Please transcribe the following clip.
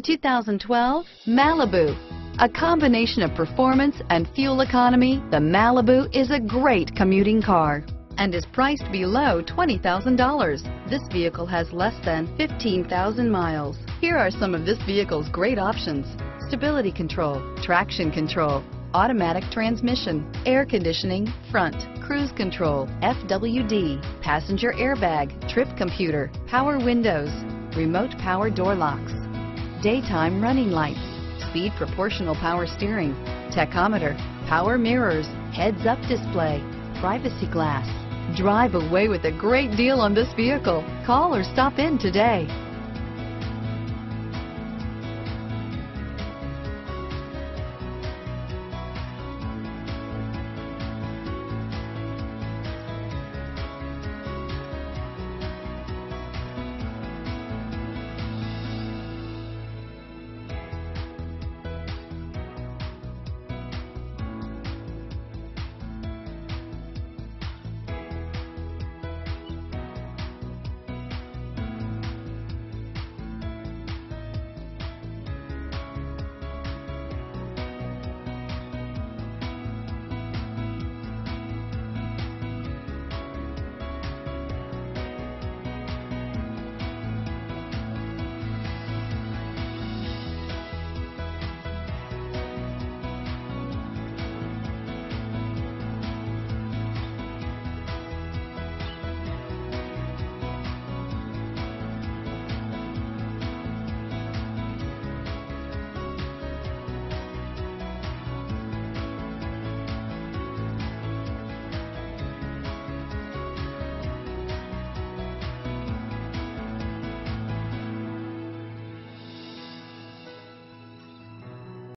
2012 Malibu. A combination of performance and fuel economy, the Malibu is a great commuting car and is priced below $20,000. This vehicle has less than 15,000 miles. Here are some of this vehicle's great options. Stability control, traction control, automatic transmission, air conditioning, front, cruise control, FWD, passenger airbag, trip computer, power windows, remote power door locks, daytime running lights, speed proportional power steering, tachometer, power mirrors, heads-up display, privacy glass. Drive away with a great deal on this vehicle. Call or stop in today.